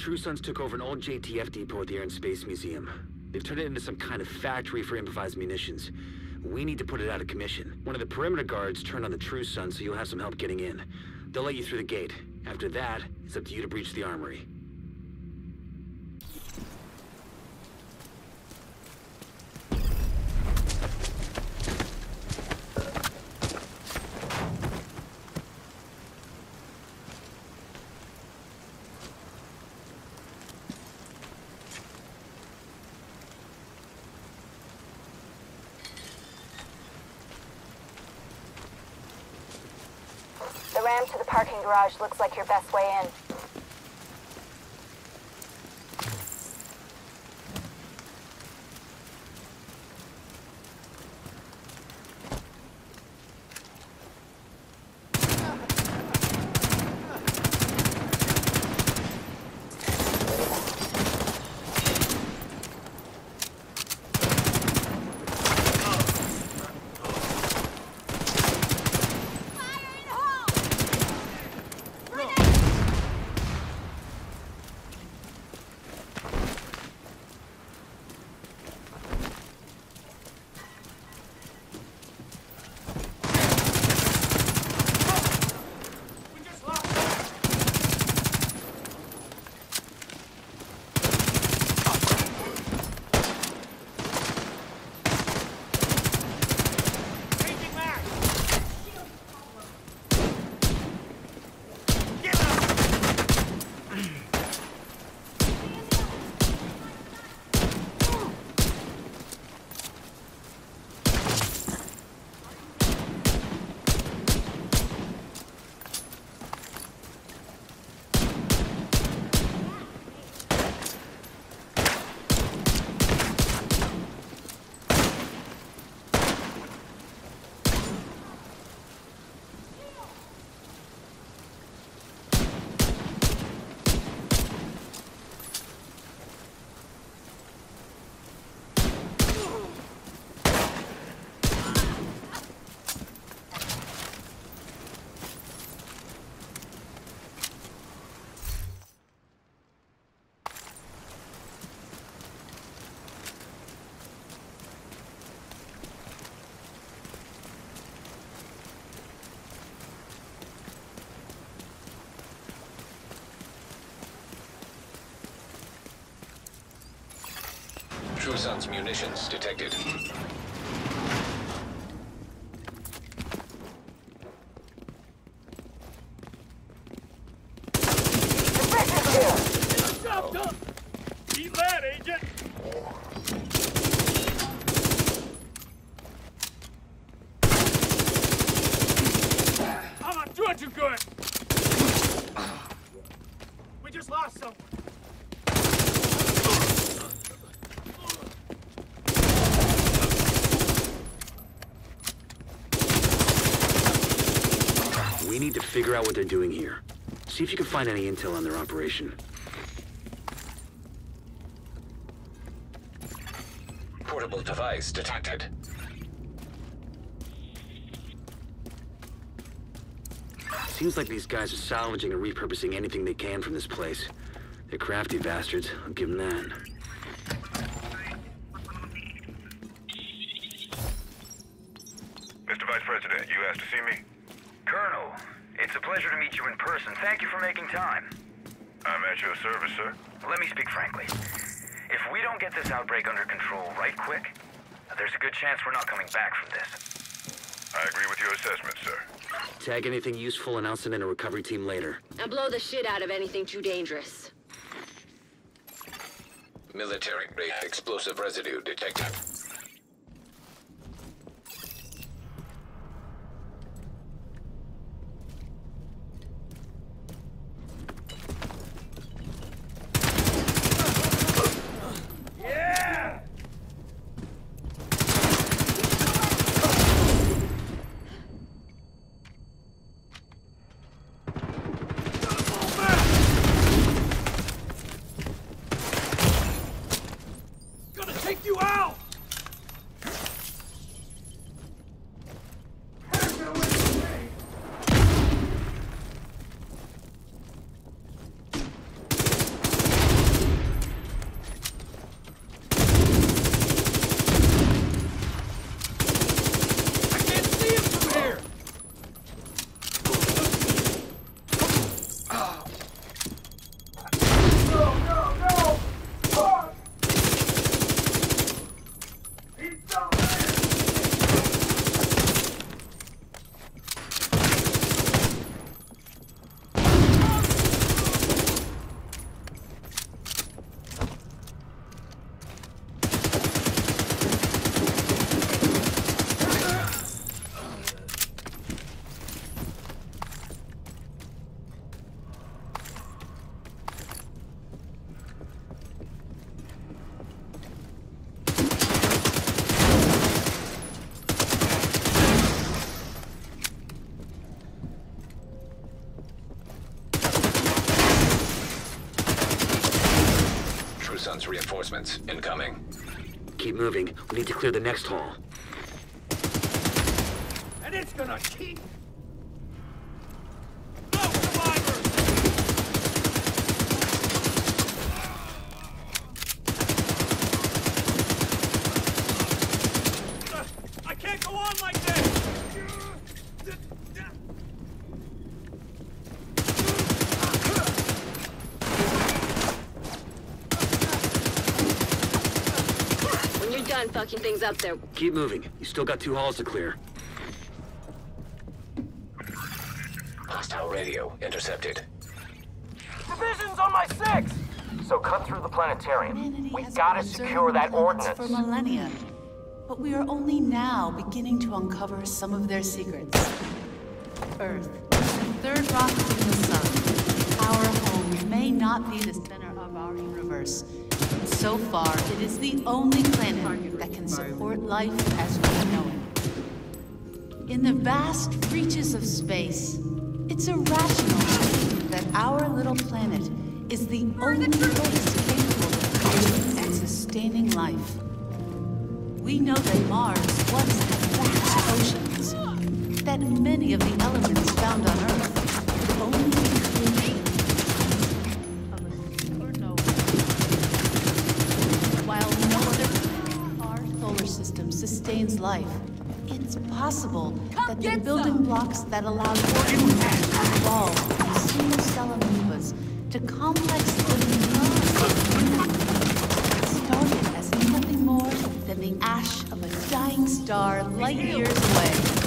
True Sons took over an old JTF depot at the Air and Space Museum. They've turned it into some kind of factory for improvised munitions. We need to put it out of commission. One of the perimeter guards turned on the True Sons, so you'll have some help getting in. They'll let you through the gate. After that, it's up to you to breach the armory. The ramp to the parking garage looks like your best way in. True munitions detected. Eat that, Agent! I'm not doing too good! We just lost someone. We need to figure out what they're doing here. See if you can find any intel on their operation. Portable device detected. Seems like these guys are salvaging and repurposing anything they can from this place. They're crafty bastards, I'll give them that. Time. I'm at your service, sir. Let me speak frankly. If we don't get this outbreak under control right quick, there's a good chance we're not coming back from this. I agree with your assessment, sir. Tag anything useful and I'll send in a recovery team later. And blow the shit out of anything too dangerous. Military-grade explosive residue detected. Gonna take you out! Incoming. Keep moving. We need to clear the next hall. And it's gonna keep... No survivors! Uh, I can't go on like this! When you're done fucking things up there, Keep moving. You still got two halls to clear. Hostile radio intercepted. Division's on my six! So cut through the planetarium. Humanity We gotta secure that ordinance. for millennia. But we are only now beginning to uncover some of their secrets. Earth, the third rock from the sun. Our home may not be the center of our universe. So far, it is the only planet that can support life as we know it. In the vast reaches of space, it's irrational that our little planet is the only place capable of creating and sustaining life. We know that Mars once had vast oceans, that many of the elements found on Earth only sustains life, it's possible that the building blocks that allowed organisms to evolve from single cell amoebas to complex living beings started as nothing more than the ash of a dying star light years away.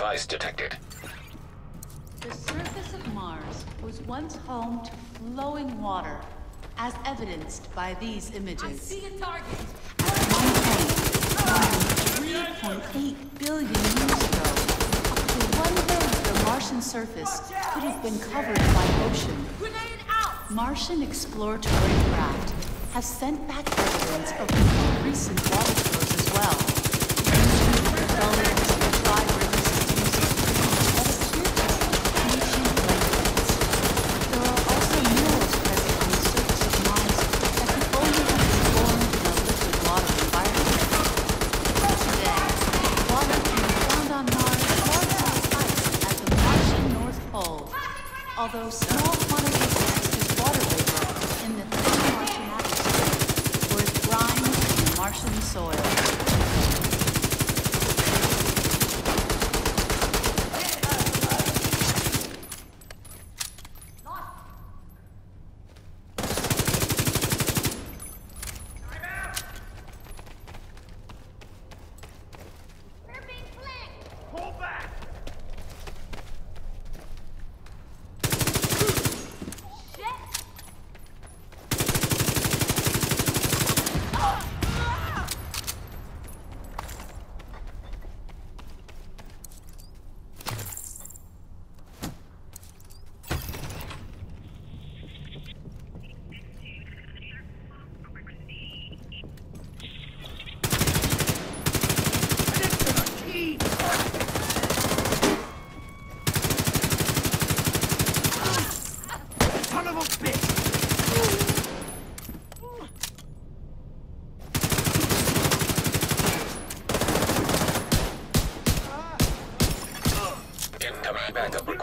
Device detected. The surface of Mars was once home to flowing water, as evidenced by these images. a target! At one point, 3.8 billion years ago, up to one-third of the Martian surface could have been covered by ocean. Martian exploratory craft have sent back evidence of more recent water flows as well.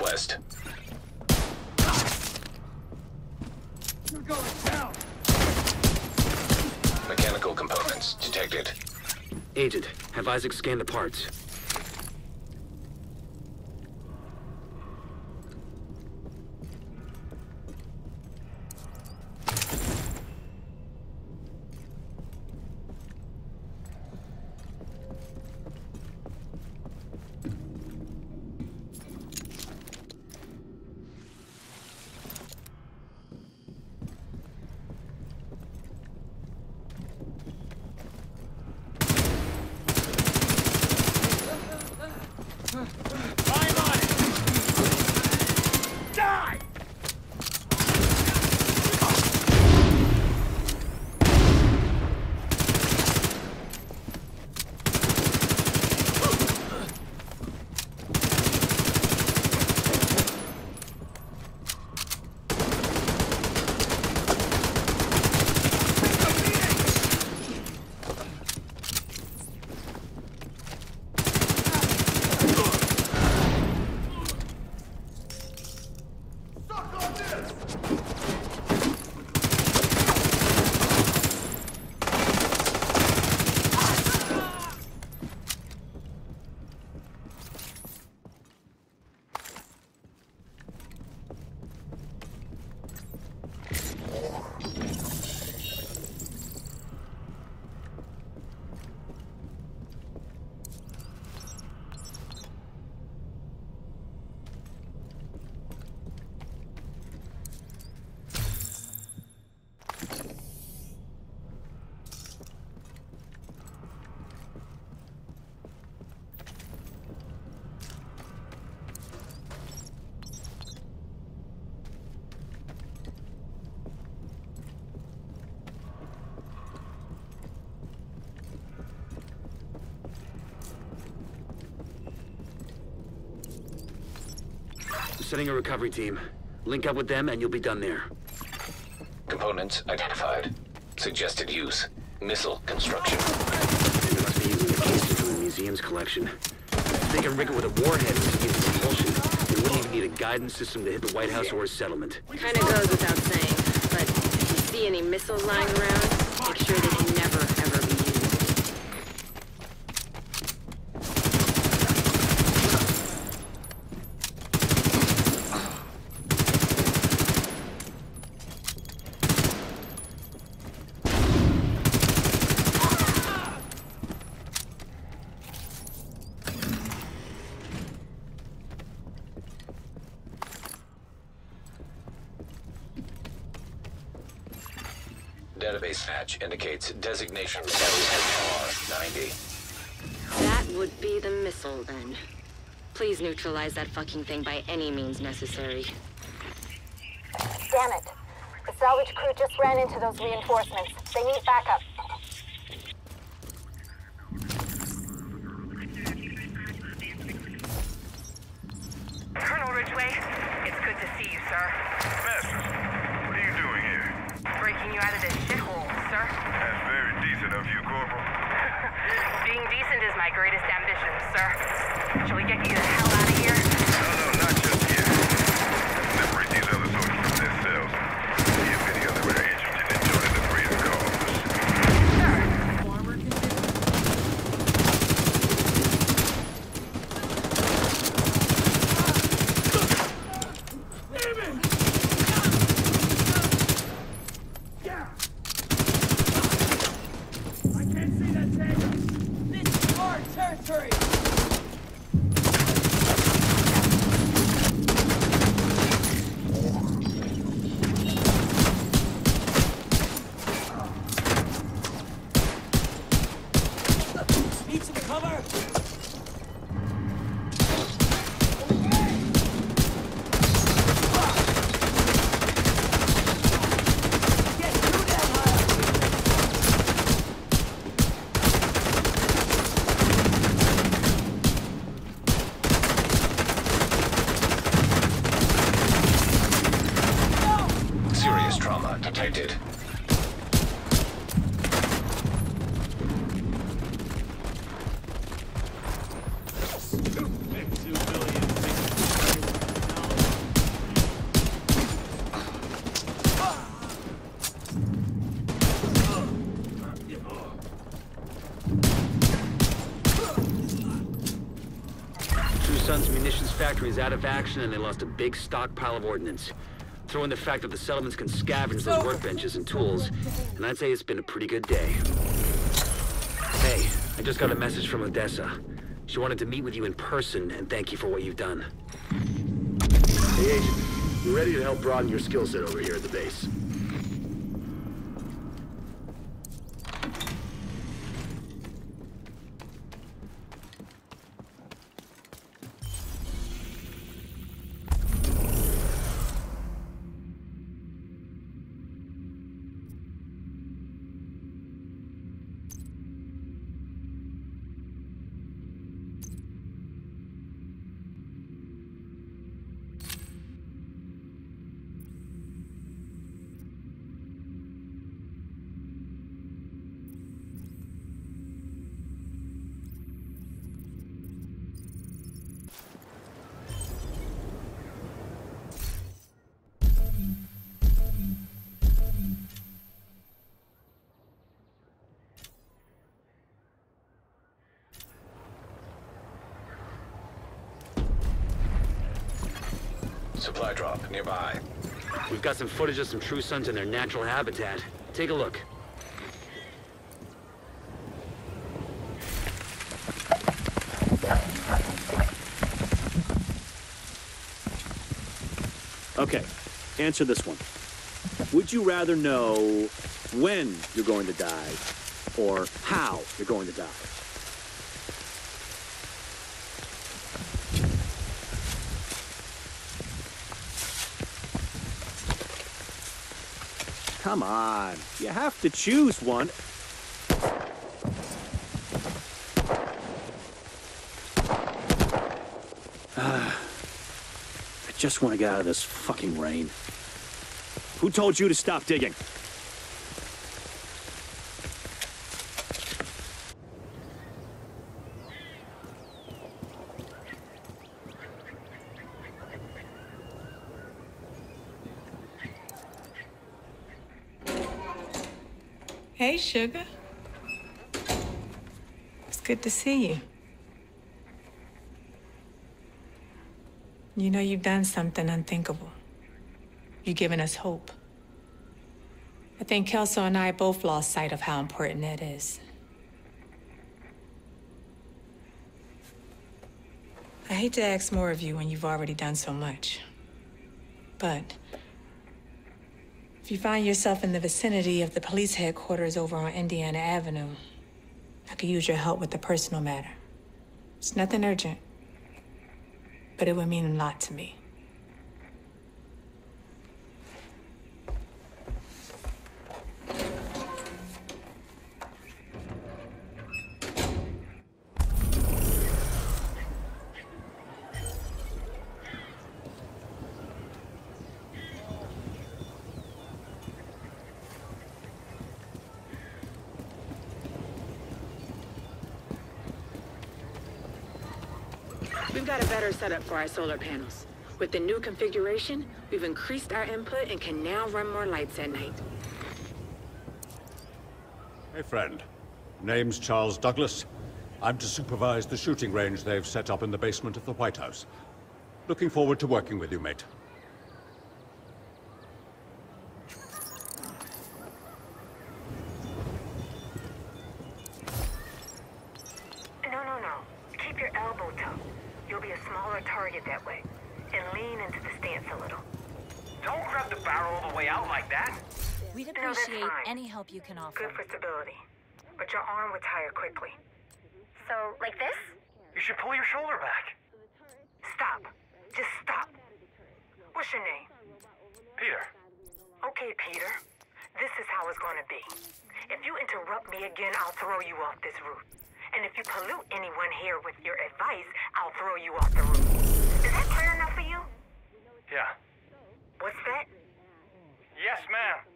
Request. You're going down! Mechanical components detected. Agent, have ISAC scan the parts. Setting a recovery team. Link up with them and you'll be done there. Components identified. Suggested use. Missile construction. They must be using the casing from the museum's collection. If they can rig it with a warhead to give it propulsion, they wouldn't even need a guidance system to hit the White House or a settlement. Kinda goes without saying, but if you see any missiles lying around, make sure they can match designation LSR-90. That would be the missile, then. Please neutralize that fucking thing by any means necessary. Damn it. The salvage crew just ran into those reinforcements. They need backup. Colonel Ridgeway, it's good to see you, sir. Masters, what are you doing here? Breaking you out of this shithole, sir. That's very decent of you, Corporal. Being decent is my greatest ambition, sir. Shall we get you the hell out of here? No, no, not just yet. Separate these other soldiers from their cells. See if any of them are interested in joining the freedom cause. Sir, I can't see that tango! This is our territory! Detected. True Sons' munitions factory is out of action and they lost a big stockpile of ordnance. Throw in the fact that the settlements can scavenge those workbenches and tools, and I'd say it's been a pretty good day. Hey, I just got a message from Odessa. She wanted to meet with you in person and thank you for what you've done. Hey, Agent. We're ready to help broaden your skill set over here at the base. Supply drop nearby. We've got some footage of some True Sons in their natural habitat. Take a look. Okay, answer this one. Would you rather know when you're going to die or how you're going to die? Come on, you have to choose one. I just want to get out of this fucking rain. Who told you to stop digging? Hey, sugar. It's good to see you. You know you've done something unthinkable. You've given us hope. I think Kelso and I both lost sight of how important that is. I hate to ask more of you when you've already done so much. But if you find yourself in the vicinity of the police headquarters over on Indiana Avenue, I could use your help with a personal matter. It's nothing urgent, but it would mean a lot to me. Got a better setup for our solar panels. With the new configuration, we've increased our input and can now run more lights at night. Hey, friend. Name's Charles Douglas. I'm to supervise the shooting range they've set up in the basement of the White House. Looking forward to working with you, mate. No, no, no. Keep your elbow tucked. You'll be a smaller target that way. And lean into the stance a little. Don't grab the barrel all the way out like that. We'd No, that's appreciate fine. any help you can offer. Good for stability. But your arm would tire quickly. So, like this? You should pull your shoulder back. Stop. Just stop. What's your name? Peter. Okay, Peter. This is how it's gonna be. If you interrupt me again, I'll throw you off this roof. And if you pollute anyone here with your advice, I'll throw you off the roof. Is that clear enough for you? Yeah. What's that? Yes, ma'am.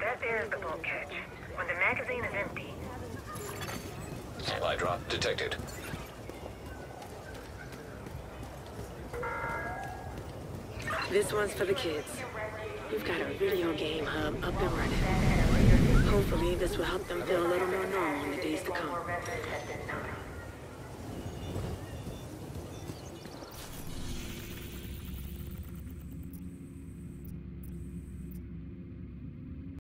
That there is the bolt catch. When the magazine is empty, Supply drop detected. This one's for the kids. You've got a video game hub up and running. Hopefully, this will help them feel a little more normal in the days to come.